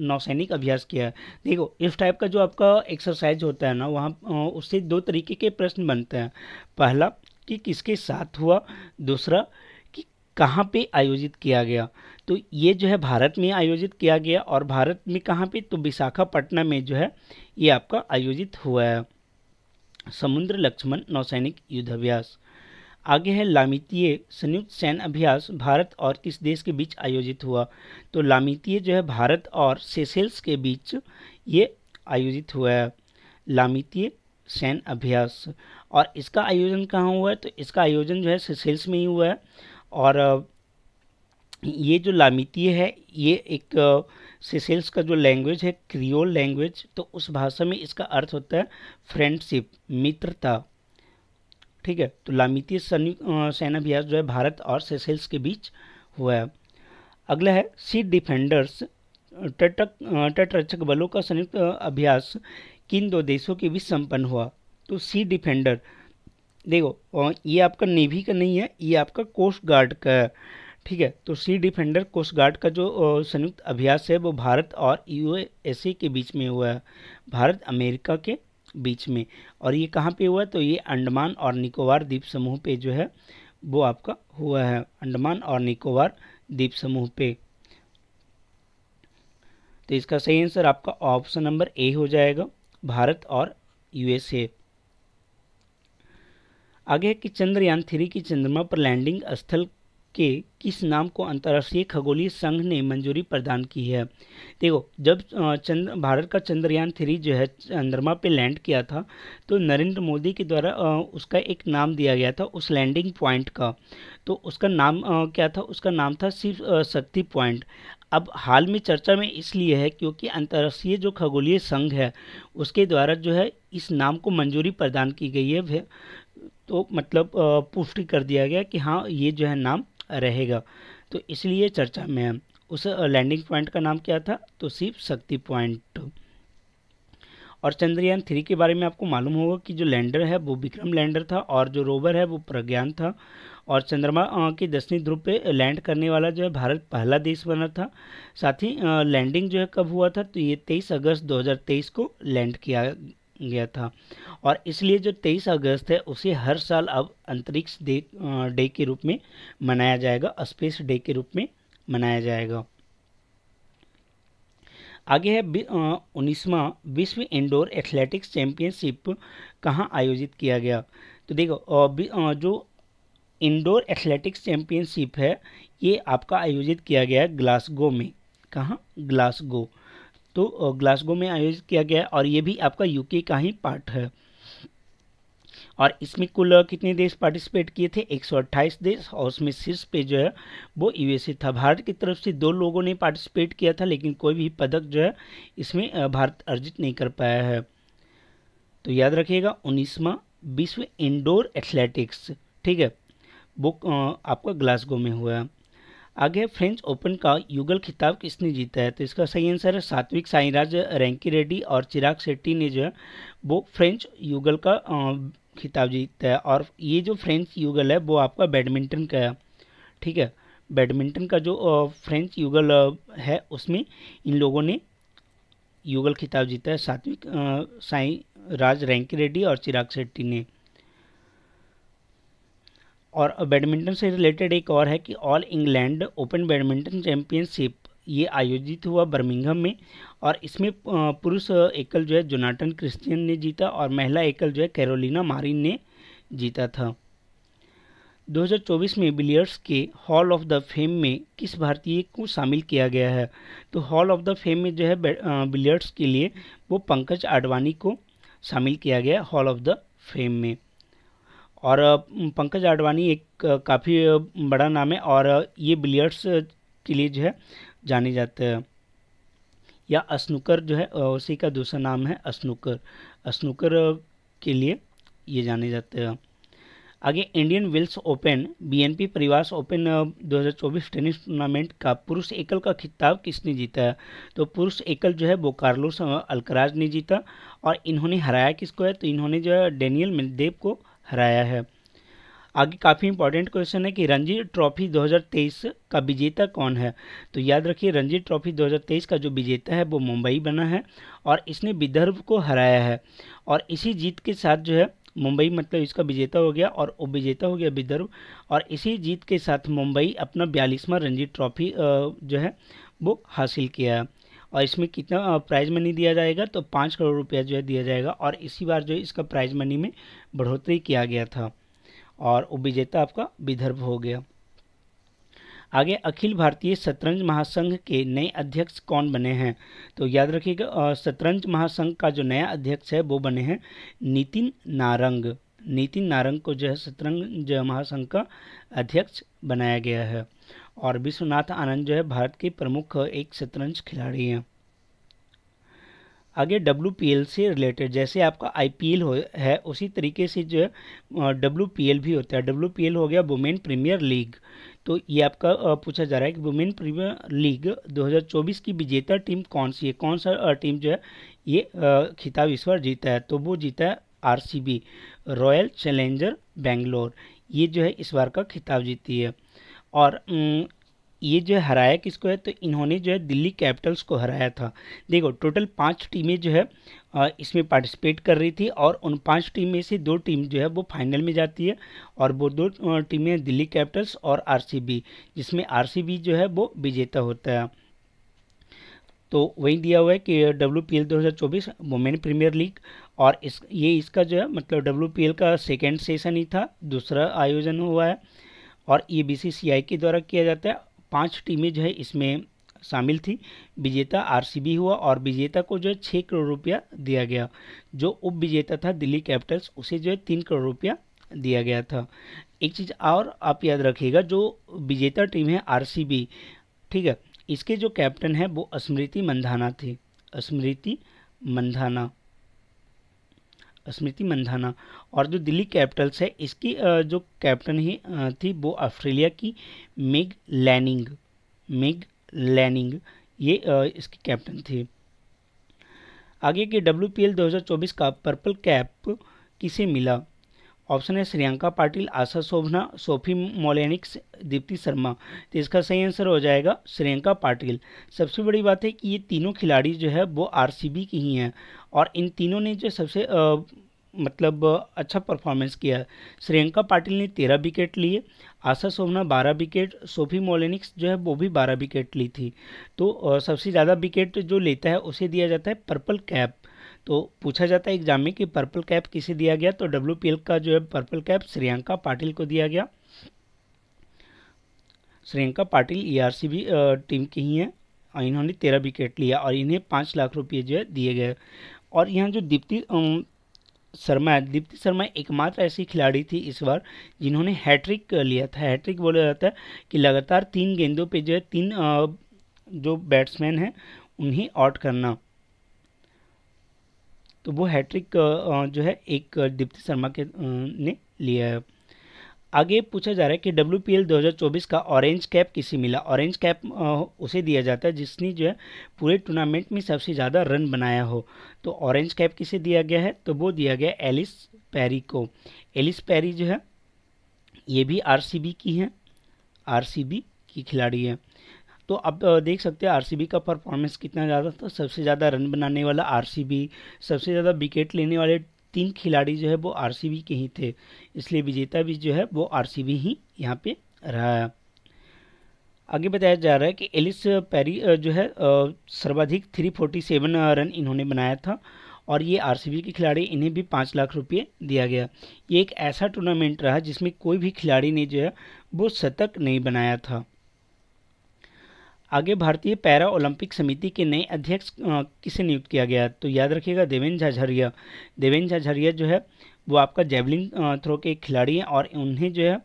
नौसैनिक अभ्यास किया देखो, इस टाइप का जो आपका एक्सरसाइज होता है ना, वहाँ उससे दो तरीके के प्रश्न बनते हैं। पहला, कि किसके साथ हुआ? दूसरा, कि कहाँ पे आयोजित किया गया? तो ये जो है भारत में आयोजित किया गया और भारत में कहाँ पे? तो विशाखापट्टनम में जो है, ये आपका आयोजित हुआ है। समुद्र लक्ष्मण नौसैनिक युद्धाभ्यास। आगे है लामितीय संयुक्त सैन्य अभ्यास, भारत और किस देश के बीच आयोजित हुआ। तो लामितीय जो है भारत और सेसेल्स के बीच ये आयोजित हुआ है। लामितीय सैन्य अभ्यास। और इसका आयोजन कहाँ हुआ है? तो इसका आयोजन जो है सेसेल्स में ही हुआ है। और, ये जो लामितीय है, ये एक, सेसेल्स का जो लैंग्वेज है, क्रियोल लैंग्वेज तो उस भाषा में इसका अर्थ होता है फ्रेंडशिप, मित्रता। ठीक है? तो लामितीय सेना अभ्यास जो है भारत और सेसेल्स के बीच हुआ है। अगला है, सी डिफेंडर्स, तटक तटरक्षक बलों का संयुक्त अभ्यास किन दो देशों के बीच संपन्न हुआ? तो सी डिफेंडर, देखो ये आपका नेवी का नहीं है, ये आपका कोस्ट गार्ड का है, ठीक है? तो सी डिफेंडर कोस्ट गार्ड का जो संयुक्त अभ्यास है वो भारत और यूएसए के बीच में हुआ है। भारत अमेरिका के बीच में। और ये कहाँ पे हुआ? है तो ये अंडमान और निकोबार द्वीप समूह पे जो है, वो आपका हुआ है। अंडमान और निकोबार द्वीप समूह पे। तो इसका सही आंसर आपका ऑप्शन नंबर ए हो जाएगा, भारत और यूएसए। आगे है कि चंद्रयान थ्री की चंद्रमा पर लैंडिंग स्थल के किस नाम को अंतर्राष्ट्रीय खगोलीय संघ ने मंजूरी प्रदान की है? देखो, जब चंद्र भारत का चंद्रयान थ्री जो है, चंद्रमा पे लैंड किया था तो नरेंद्र मोदी के द्वारा उसका एक नाम दिया गया था, उस लैंडिंग पॉइंट का। तो उसका नाम क्या था? उसका नाम था सिर्फ़ शक्ति पॉइंट। अब हाल में चर्चा में इसलिए है क्योंकि अंतर्राष्ट्रीय जो खगोलीय संघ है, उसके द्वारा जो है, इस नाम को मंजूरी प्रदान की गई है। तो मतलब पुष्टि कर दिया गया कि हाँ ये जो है नाम रहेगा। तो इसलिए चर्चा में है उस लैंडिंग पॉइंट का नाम क्या था? तो सिर्फ़ शक्ति पॉइंट और चंद्रयान थ्री के बारे में आपको मालूम होगा कि जो लैंडर है, वो विक्रम लैंडर था और जो रोवर है, वो प्रज्ञान था। और चंद्रमा के दक्षिणी ध्रुव पे लैंड करने वाला जो है, भारत पहला देश बना था। साथ ही लैंडिंग जो है, कब हुआ था? तो ये 23 अगस्त 2023 को लैंड किया गया था। और इसलिए जो 23 अगस्त है, उसे हर साल अब अंतरिक्ष डे डे के रूप में मनाया जाएगा, स्पेस डे के रूप में मनाया जाएगा। आगे है उन्नीसवा, विश्व इंडोर एथलेटिक्स चैंपियनशिप कहाँ आयोजित किया गया? तो देखो जो इंडोर एथलेटिक्स चैंपियनशिप है, ये आपका आयोजित किया गया है ग्लासगो में। कहाँ? ग्लासगो। तो ग्लासगो में आयोजित किया गया और ये भी आपका यूके का ही पार्ट है। और इसमें कुल कितने देश पार्टिसिपेट किए थे? 128 देश और उसमें शीर्ष पे जो है, वो यूएसए था। भारत की तरफ़ से दो लोगों ने पार्टिसिपेट किया था, लेकिन कोई भी पदक जो है, इसमें भारत अर्जित नहीं कर पाया है। तो याद रखिएगा, उन्नीसवा विश्व इंडोर एथलेटिक्स, ठीक है? वो आपका ग्लासगो में हुआ। है आगे फ्रेंच ओपन का युगल खिताब किसने जीता है? तो इसका सही आंसर है सात्विक साईराज, रैंकी रेड्डी और चिराग शेट्टी ने जो है, वो फ्रेंच युगल का खिताब जीता है। और ये जो फ्रेंच युगल है, वो आपका बैडमिंटन का है। ठीक है? बैडमिंटन का जो फ्रेंच युगल है, उसमें इन लोगों ने युगल खिताब जीता है। सात्विक साई राज रैंकी रेड्डी और चिराग शेट्टी ने। और बैडमिंटन से रिलेटेड एक और है कि all England open badminton championship ये आयोजित हुआ बर्मिंघम में और इसमें पुरुष एकल जो है जोनाटन क्रिश्चियन ने जीता और महिला एकल जो है कैरोलिना मारिन ने जीता था। 2024 में बिलियर्ड्स के हॉल ऑफ़ द फेम में किस भारतीय को शामिल किया गया है? तो हॉल ऑफ़ द फेम में जो है बिलियर्ड्स के लिए वो पंकज आडवाणी को शामिल किया गया हॉल ऑफ़ द फेम में। और पंकज आडवाणी एक काफ़ी बड़ा नाम है और ये बिलियर्ड्स के लिए जो है जाने जाते हैं। या स्नूकर जो है उसी का दूसरा नाम है स्नूकर स्नूकर के लिए ये जाने जाते हैं। आगे Indian Wells open, BNP Paribas open 2024 tennis tournament का पुरुष एकल का खिताब किसने जीता है? तो पुरुष एकल जो है वो अल्कराज ने जीता और इन्होंने हराया किसको है? तो इन्होंने जो है डेनियल मिलदेव को हराया है। आगे काफ़ी इंपॉर्टेंट क्वेश्चन है कि रणजी ट्रॉफी 2023 का विजेता कौन है? तो याद रखिए, रणजी ट्रॉफी 2023 का जो विजेता है, वो मुंबई बना है और इसने विदर्भ को हराया है। और इसी जीत के साथ जो है, मुंबई मतलब इसका विजेता हो गया और उप विजेता हो गया विदर्भ। और इसी जीत के साथ मुंबई अपना बयालीसवां रणजी ट्रॉफी जो है, वो हासिल किया। है और इसमें कितना प्राइज मनी दिया जाएगा तो पाँच करोड़ रुपया जो है दिया जाएगा। और इसी बार जो है इसका प्राइज मनी में बढ़ोतरी किया गया था और विजेता आपका विदर्भ हो गया। आगे अखिल भारतीय शतरंज महासंघ के नए अध्यक्ष कौन बने हैं? तो याद रखिएगा शतरंज महासंघ का जो नया अध्यक्ष है वो बने हैं नितिन नारंग। नितिन नारंग को जो है शतरंज महासंघ का अध्यक्ष बनाया गया है। और विश्वनाथ आनंद जो है भारत के प्रमुख एक शतरंज खिलाड़ी हैं। आगे डब्ल्यू से रिलेटेड जैसे आपका IPL हो, है, उसी तरीके से जो है डब्ल्यू भी होता है। डब्ल्यू हो गया वुमेन प्रीमियर लीग तो ये आपका पूछा जा रहा है कि वुमेन प्रीमियर लीग 2024 की विजेता टीम कौन सी है? कौन सा टीम जो है, ये खिताब इस बार जीता है? तो वो जीता है आरसीबी रॉयल चैलेंजर बेंगलोर ये जो है इस बार का खिताब जीती है। और ये जो है हराया किसको है तो इन्होंने जो है दिल्ली कैपिटल्स को हराया था। देखो, टोटल पाँच टीमें जो है इसमें पार्टिसिपेट कर रही थी और उन पाँच टीम में से दो टीम जो है, वो फाइनल में जाती है और वो दो टीमें दिल्ली कैपिटल्स और आरसीबी, जिसमें आरसीबी जो है, वो विजेता होता है। तो वही दिया हुआ है कि डब्ल्यू पी एल दो हज़ार चौबीस, वुमेन प्रीमियर लीग और इस, ये इसका जो है मतलब डब्ल्यू पी एल का सेकेंड सेशन ही था, दूसरा आयोजन हुआ है। और ये आई के द्वारा किया जाता है। पाँच टीमें जो है इसमें शामिल थी। विजेता आरसीबी हुआ और विजेता को जो है छः करोड़ रुपया दिया गया। जो उप विजेता था दिल्ली कैपिटल्स, उसे जो है तीन करोड़ रुपया दिया गया था। एक चीज़ और आप याद रखिएगा, जो विजेता टीम है आरसीबी ठीक है, इसके जो कैप्टन है वो स्मृति मंधाना थी। स्मृति मंधाना। स्मृति मंधाना। और जो दिल्ली कैपिटल्स है, इसकी जो कैप्टन ही थी वो ऑस्ट्रेलिया की मिग लैनिंग मिग लैनिंग, ये इसकी कैप्टन थी। आगे के डब्ल्यू पी एल दो हज़ार चौबीस का पर्पल कैप किसे मिला? ऑप्शन है श्रियंका पाटिल, आशा शोभना, सोफी मोलेनिक्स, दीप्ति शर्मा। तो इसका सही आंसर हो जाएगा श्रियंका पाटिल। सबसे बड़ी बात है कि ये तीनों खिलाड़ी जो है वो आरसीबी की ही हैं। और इन तीनों ने जो सबसे आ, मतलब अच्छा परफॉर्मेंस किया श्रियंका पाटिल ने तेरह विकेट लिए आशा सोमना बारह विकेट सोफी मोलेनिक्स जो है वो भी बारह विकेट ली थी। तो सबसे ज़्यादा विकेट जो लेता है उसे दिया जाता है पर्पल कैप तो पूछा जाता है एग्ज़ाम में कि पर्पल कैप किसे दिया गया? तो डब्ल्यू का जो है पर्पल कैप श्रियंका पाटिल को दिया गया। श्रियंका पाटिल ई टीम की ही है इन्होंने तेरह विकेट लिया और इन्हें पाँच लाख रुपये जो है दिए गए। और यहाँ जो दीप्ति शर्मा है, दीप्ति शर्मा एकमात्र ऐसी खिलाड़ी थी इस बार जिन्होंने हैट्रिक लिया था। हैट्रिक बोला जाता है कि लगातार तीन गेंदों पे जो है, तीन जो बैट्समैन हैं, उन्हें आउट करना। तो वो हैट्रिक जो है, एक दीप्ति शर्मा के ने लिया है। आगे पूछा जा रहा है कि डब्ल्यू पी एल दो हज़ार चौबीस का ऑरेंज कैप किसे मिला? ऑरेंज कैप उसे दिया जाता है जिसने जो है पूरे टूर्नामेंट में सबसे ज़्यादा रन बनाया हो। तो ऑरेंज कैप किसे दिया गया है? तो वो दिया गया एलिस पैरी को। एलिस पैरी जो है, ये भी RCB की हैं। आर की खिलाड़ी है। तो अब देख सकते हैं आरसीबी का परफॉर्मेंस कितना ज़्यादा था। सबसे ज़्यादा रन बनाने वाला आरसीबी सबसे ज़्यादा विकेट लेने वाले तीन खिलाड़ी जो है वो आरसीबी के ही थे, इसलिए विजेता भी जो है वो आरसीबी ही यहाँ पे रहा आगे बताया जा रहा है कि एलिस पैरी जो है सर्वाधिक 347 रन इन्होंने बनाया था और ये आरसीबी के खिलाड़ी इन्हें भी पाँच लाख रुपये दिया गया। ये एक ऐसा टूर्नामेंट रहा जिसमें कोई भी खिलाड़ी ने जो है वो शतक नहीं बनाया था। आगे भारतीय पैरा ओलंपिक समिति के नए अध्यक्ष किसे नियुक्त किया गया? तो याद रखिएगा, देवेंद्र झाझरिया। देवेंद्र झाझरिया जो है, वो आपका जेवलिन थ्रो के खिलाड़ी हैं और उन्हें जो है,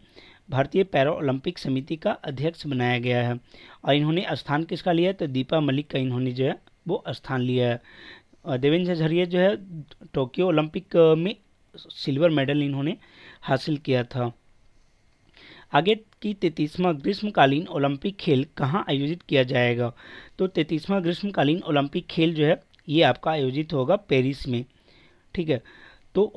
भारतीय पैरा ओलंपिक समिति का अध्यक्ष बनाया गया है। और इन्होंने स्थान किसका लिया तो दीपा मलिक का इन्होंने जो है, वो स्थान लिया है। देवेंद्र झाझरिया जो है, टोक्यो ओलंपिक में सिल्वर मेडल इन्होंने हासिल किया था। आगे की तैतीसवां ग्रीष्मकालीन ओलंपिक खेल कहाँ आयोजित किया जाएगा? तो तैतीसवां ग्रीष्मकालीन ओलंपिक खेल जो है, ये आपका आयोजित होगा पेरिस में, ठीक है? तो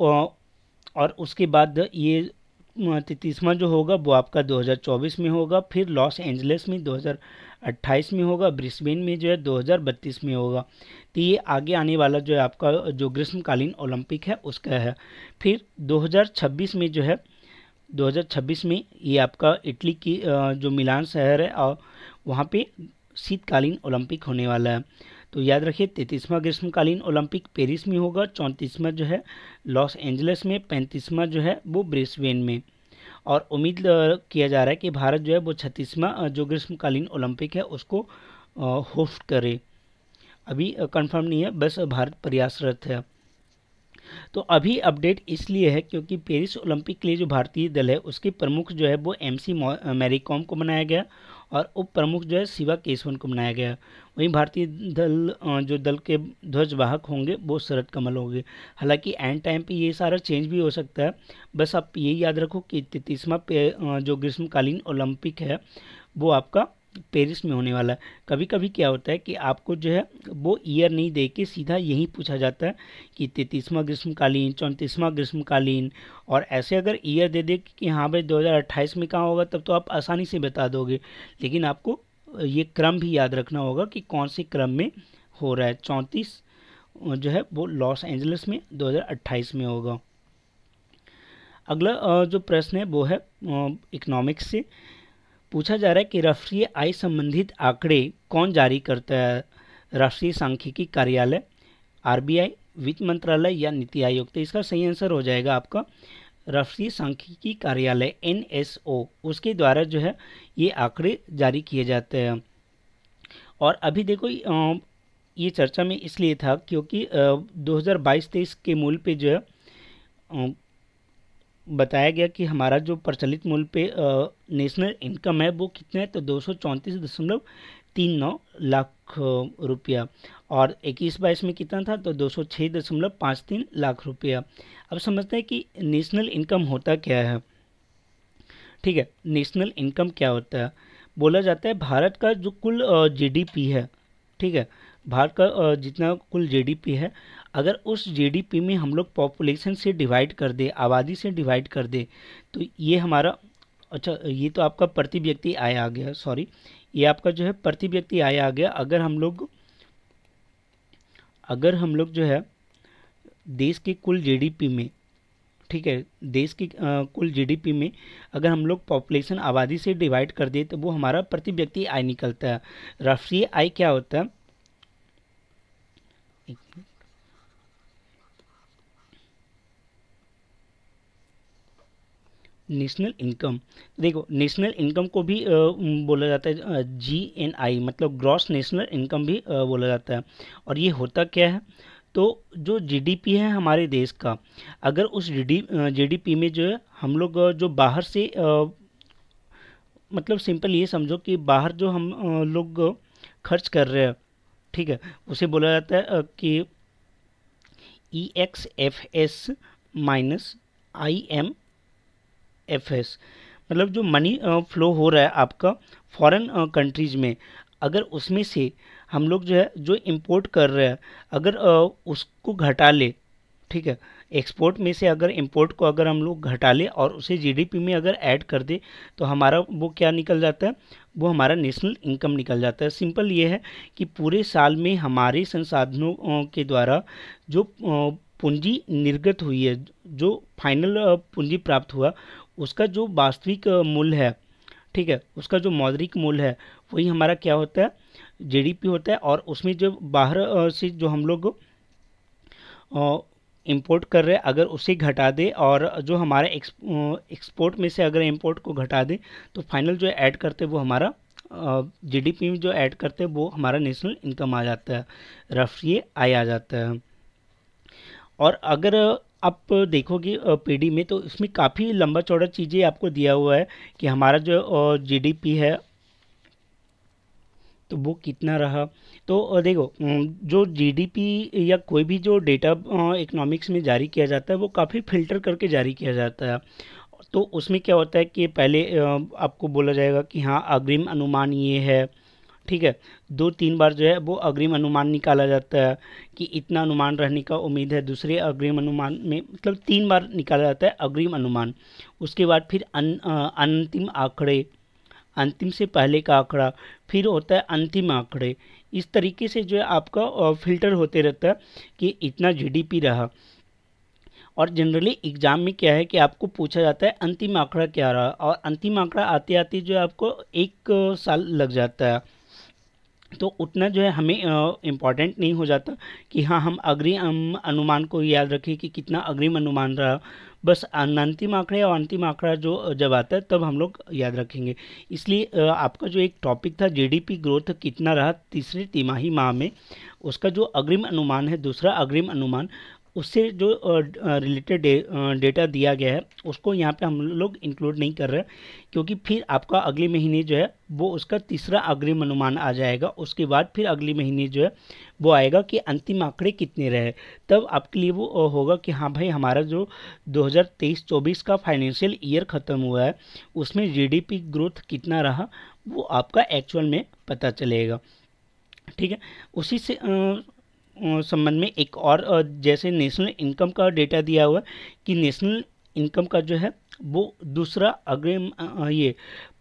और उसके बाद ये तैतीसवां जो होगा, वो आपका 2024 में होगा, फिर लॉस एंजलिस में 2028 में होगा, ब्रिस्बेन में जो है 2032 में होगा। तो ये आगे आने वाला जो है आपका, जो ग्रीष्मकालीन ओलंपिक है, उसका है। फिर 2026 में जो है 2026 में ये आपका इटली की जो मिलान शहर है, और वहाँ पे शीतकालीन ओलंपिक होने वाला है। तो याद रखिए, तैतीसवां ग्रीष्मकालीन ओलंपिक पेरिस में होगा, चौंतीसवां जो है लॉस एंजल्स में, पैंतीसवां जो है वो ब्रिस्बेन में। और उम्मीद किया जा रहा है कि भारत जो है वो छत्तीसवां जो ग्रीष्मकालीन ओलंपिक है, उसको होस्ट करे। अभी कंफर्म नहीं है, बस भारत प्रयासरत है। तो अभी अपडेट इसलिए है क्योंकि पेरिस ओलंपिक के लिए जो भारतीय दल है, उसके प्रमुख जो है वो एम सी मैरीकॉम को बनाया गया और उप प्रमुख जो है शिवा केशवन को बनाया गया। वहीं भारतीय दल जो दल के ध्वजवाहक होंगे, वो शरद कमल होंगे। हालाँकि एंड टाइम पे ये सारा चेंज भी हो सकता है। बस आप ये याद रखो कि तैतीसवा जो ग्रीष्मकालीन ओलंपिक है, वो आपका पेरिस में होने वाला है। कभी कभी क्या होता है कि आपको जो है, वो ईयर नहीं दे के सीधा यही पूछा जाता है कि तैतीसवां ग्रीष्मकालीन, चौंतीसवां ग्रीष्मकालीन और ऐसे अगर ईयर दे दे कि हाँ भाई 2028 में कहाँ होगा, तब तो आप आसानी से बता दोगे। लेकिन आपको ये क्रम भी याद रखना होगा कि कौन से क्रम में हो रहा है। चौंतीस जो है, वो लॉस एंजल्स में 2028 में होगा। अगला जो प्रश्न है, वो है इकोनॉमिक्स से। पूछा जा रहा है कि राष्ट्रीय आय संबंधित आंकड़े कौन जारी करता है? राष्ट्रीय सांख्यिकी कार्यालय, आरबीआई, वित्त मंत्रालय या नीति आयोग? तो इसका सही आंसर हो जाएगा आपका राष्ट्रीय सांख्यिकी कार्यालय, एनएसओ। उसके द्वारा जो है ये आंकड़े जारी किए जाते हैं। और अभी देखो ये चर्चा में इसलिए था क्योंकि 2022-23 के मूल पे जो है बताया गया कि हमारा जो प्रचलित मूल्य पे नेशनल इनकम है, वो कितना है? तो दो सौ चौंतीस दशमलव तीन नौ लाख रुपया। और इक्कीस बाईस में कितना था? तो दो सौ छः दशमलव पाँच तीन लाख रुपया। अब समझते हैं कि नेशनल इनकम होता क्या है? ठीक है, नेशनल इनकम क्या होता है? बोला जाता है भारत का जो कुल जीडीपी है, ठीक है भारत का जितना कुल जीडीपी है अगर उस जीडीपी में हम लोग पॉपुलेशन से डिवाइड कर दे आबादी से डिवाइड कर दे तो ये हमारा अच्छा ये तो आपका प्रति व्यक्ति आय आ गया सॉरी ये आपका जो है प्रति व्यक्ति आय आ गया अगर हम लोग अगर हम लोग जो है देश के कुल जीडीपी में ठीक है देश की आ, कुल जीडीपी में अगर हम लोग पॉपुलेशन आबादी से डिवाइड कर दे तो वो हमारा प्रति व्यक्ति आय निकलता है। राष्ट्रीय आय क्या होता है? नेशनल इनकम देखो नेशनल इनकम को भी बोला जाता है जी एन आई मतलब ग्रॉस नेशनल इनकम भी बोला जाता है। और ये होता क्या है? तो जो जीडीपी है हमारे देश का, अगर उस जी जीडीपी में जो है, हम लोग जो बाहर से मतलब सिंपल ये समझो कि बाहर जो हम लोग खर्च कर रहे हैं ठीक है, उसे बोला जाता है कि E X F S minus I M F S मतलब जो मनी फ्लो हो रहा है आपका फॉरेन कंट्रीज़ में, अगर उसमें से हम लोग जो है, जो इंपोर्ट कर रहे हैं, अगर उसको घटा ले, ठीक है एक्सपोर्ट में से अगर इम्पोर्ट को अगर हम लोग घटा लें और उसे जीडीपी में अगर ऐड कर दे तो हमारा वो क्या निकल जाता है? वो हमारा नेशनल इनकम निकल जाता है। सिंपल ये है कि पूरे साल में हमारे संसाधनों के द्वारा जो पूंजी निर्गत हुई है, जो फाइनल पूंजी प्राप्त हुआ, उसका जो वास्तविक मूल्य है, ठीक है, उसका जो मौद्रिक मूल्य है, वही हमारा क्या होता है? जीडीपी होता है और उसमें जो बाहर से जो हम लोग इंपोर्ट कर रहे हैं, अगर उसे घटा दे और जो हमारे एक्सपोर्ट में से अगर इंपोर्ट को घटा दे तो फाइनल जो ऐड करते वो हमारा जीडीपी में जो ऐड करते वो हमारा नेशनल इनकम आ जाता है राष्ट्रीय आय आ जाता है। और अगर आप देखोगे पीडी में तो इसमें काफ़ी लंबा चौड़ा चीज़ें आपको दिया हुआ है कि हमारा जो जीडीपी है तो वो कितना रहा? तो देखो जो जीडीपी या कोई भी जो डेटा इकोनॉमिक्स में जारी किया जाता है वो काफ़ी फ़िल्टर करके जारी किया जाता है। तो उसमें क्या होता है कि पहले आपको बोला जाएगा कि हाँ अग्रिम अनुमान ये है ठीक है? दो तीन बार जो है वो अग्रिम अनुमान निकाला जाता है कि इतना अनुमान रहने का उम्मीद है दूसरे अग्रिम अनुमान में मतलब तीन बार निकाला जाता है अग्रिम अनुमान। उसके बाद फिर अन, अंतिम आंकड़े अंतिम से पहले का आंकड़ा फिर होता है अंतिम आंकड़े। इस तरीके से जो है आपका फ़िल्टर होते रहता है कि इतना जीडीपी रहा। और जनरली एग्ज़ाम में क्या है कि आपको पूछा जाता है, अंतिम आंकड़ा क्या रहा? और अंतिम आंकड़ा आते आते जो है आपको एक साल लग जाता है। तो उतना जो है हमें इंपॉर्टेंट नहीं हो जाता कि हाँ हम अग्रिम अनुमान को याद रखें कि कितना अग्रिम अनुमान रहा। बस अंतिम आंकड़े और अंतिम आंकड़ा जो जब आता है, तब हम लोग याद रखेंगे। इसलिए आपका जो एक टॉपिक था जीडीपी ग्रोथ कितना रहा, तीसरे तिमाही माह में, उसका जो अग्रिम अनुमान है, दूसरा अग्रिम अनुमान उससे जो रिलेटेड डेटा दिया गया है, उसको यहाँ पे हम लोग इंक्लूड नहीं कर रहे क्योंकि फिर आपका अगले महीने जो है, वो उसका तीसरा अग्रिम अनुमान आ जाएगा। उसके बाद फिर अगले महीने जो है, वो आएगा कि अंतिम आंकड़े कितने रहे। तब आपके लिए वो होगा कि हाँ भाई, हमारा जो 2023-24 का फाइनेंशियल ईयर ख़त्म हुआ है, उसमें जीडीपी ग्रोथ कितना रहा, वो आपका एक्चुअल में पता चलेगा। ठीक है? उसी से संबंध में एक और जैसे नेशनल इनकम का डेटा दिया हुआ कि नेशनल इनकम का जो है, वो दूसरा अग्रिम ये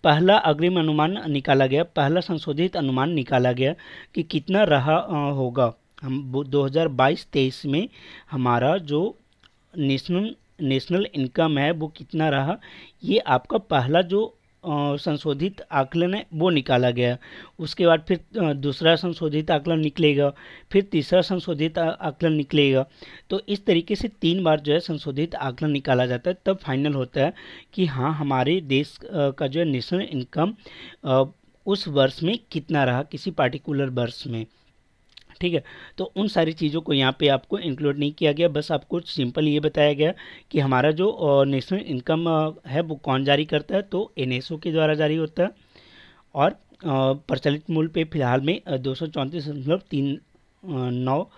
पहला अग्रिम अनुमान निकाला गया, पहला संशोधित अनुमान निकाला गया कि कितना रहा होगा। हम दो हज़ार बाईस तेईस में हमारा जो नेशनल नेशनल इनकम है, वो कितना रहा, ये आपका पहला जो संशोधित आकलन है, वो निकाला गया। उसके बाद फिर दूसरा संशोधित आकलन निकलेगा, फिर तीसरा संशोधित आकलन निकलेगा। तो इस तरीके से तीन बार जो है संशोधित आकलन निकाला जाता है, तब फाइनल होता है कि हाँ हमारे देश का जो है नेशनल इनकम उस वर्ष में कितना रहा, किसी पार्टिकुलर वर्ष में। ठीक है? तो उन सारी चीज़ों को यहाँ पे आपको इंक्लूड नहीं किया गया, बस आपको सिंपल ये बताया गया कि हमारा जो नेशनल इनकम है, वो कौन जारी करता है? तो एनएसओ के द्वारा जारी होता है और प्रचलित मूल्य पे फ़िलहाल में दो सौ चौंतीस तीन नौ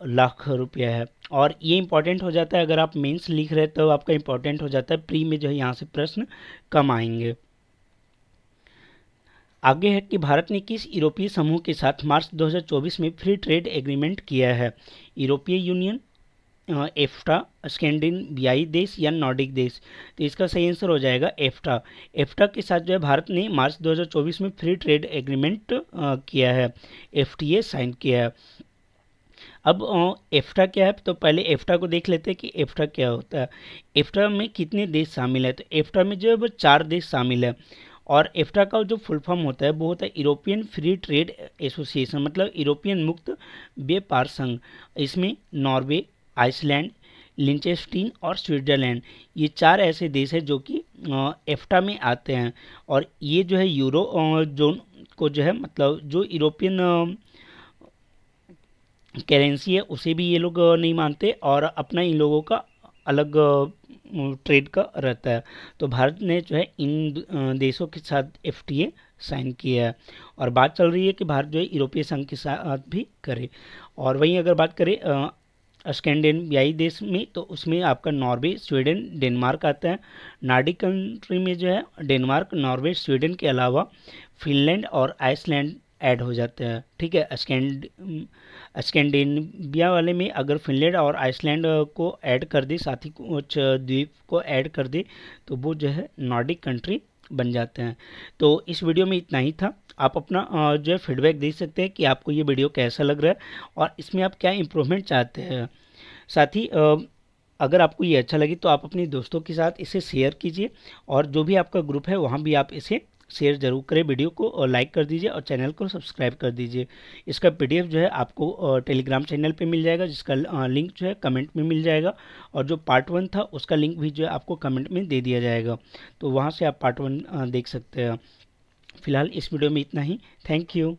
लाख रुपया है। और ये इंपॉर्टेंट हो जाता है, अगर आप मेंस लिख रहे तो आपका इंपॉर्टेंट हो जाता है प्री में जो है यहाँ से प्रश्न कम आएँगे। आगे है कि भारत ने किस यूरोपीय समूह के साथ मार्च 2024 में फ्री ट्रेड एग्रीमेंट किया है? यूरोपीय यूनियन एफ्टा, स्कैंडिनेवियाई देश या नॉर्डिक देश? तो इसका सही आंसर हो जाएगा एफ्टा। एफ्टा के साथ जो है भारत ने मार्च 2024 में फ्री ट्रेड एग्रीमेंट किया है। एफटीए साइन किया है। अब एफ्टा क्या है? तो पहले एफ्टा को देख लेते हैं कि एफ्टा क्या होता है। एफ्टा में कितने देश शामिल है? तो एफ्टा में जो है वो चार देश शामिल है। और एफ्टा का जो फुल फॉर्म होता है, वो होता है यूरोपियन फ्री ट्रेड एसोसिएशन मतलब यूरोपियन मुक्त व्यापार संघ। इसमें नॉर्वे, आइसलैंड, लिंचेस्टीन और स्विट्ज़रलैंड, ये चार ऐसे देश हैं जो कि एफ्टा में आते हैं। और ये जो है यूरो जोन को जो है मतलब जो यूरोपियन करेंसी है, उसे भी ये लोग नहीं मानते और अपना इन लोगों का अलग ट्रेड का रहता है। तो भारत ने जो है इन देशों के साथ एफटीए साइन किया है। और बात चल रही है कि भारत जो है यूरोपीय संघ के साथ भी करे। और वहीं अगर बात करें स्कैंडिनेवियाई देश में तो उसमें आपका नॉर्वे, स्वीडन, डेनमार्क आता है। नार्डिक कंट्री में जो है डेनमार्क, नॉर्वे, स्वीडन के अलावा फिनलैंड और आइसलैंड ऐड हो जाते हैं। ठीक है, स्कैंड स्कैंडिनेविया वाले में अगर फिनलैंड और आइसलैंड को ऐड कर दे, साथ ही कुछ द्वीप को ऐड कर दे तो वो जो है नॉर्डिक कंट्री बन जाते हैं। तो इस वीडियो में इतना ही था। आप अपना जो है फीडबैक दे सकते हैं कि आपको ये वीडियो कैसा लग रहा है और इसमें आप क्या इम्प्रूवमेंट चाहते हैं। साथ ही अगर आपको ये अच्छा लगे तो आप अपने दोस्तों के साथ इसे शेयर कीजिए और जो भी आपका ग्रुप है, वहाँ भी आप इसे शेयर ज़रूर करें, वीडियो को, और लाइक कर दीजिए और चैनल को सब्सक्राइब कर दीजिए। इसका पीडीएफ जो है आपको टेलीग्राम चैनल पे मिल जाएगा, जिसका लिंक जो है कमेंट में मिल जाएगा, और जो पार्ट वन था उसका लिंक भी जो है आपको कमेंट में दे दिया जाएगा। तो वहाँ से आप पार्ट वन देख सकते हैं। फ़िलहाल इस वीडियो में इतना ही। Thank you.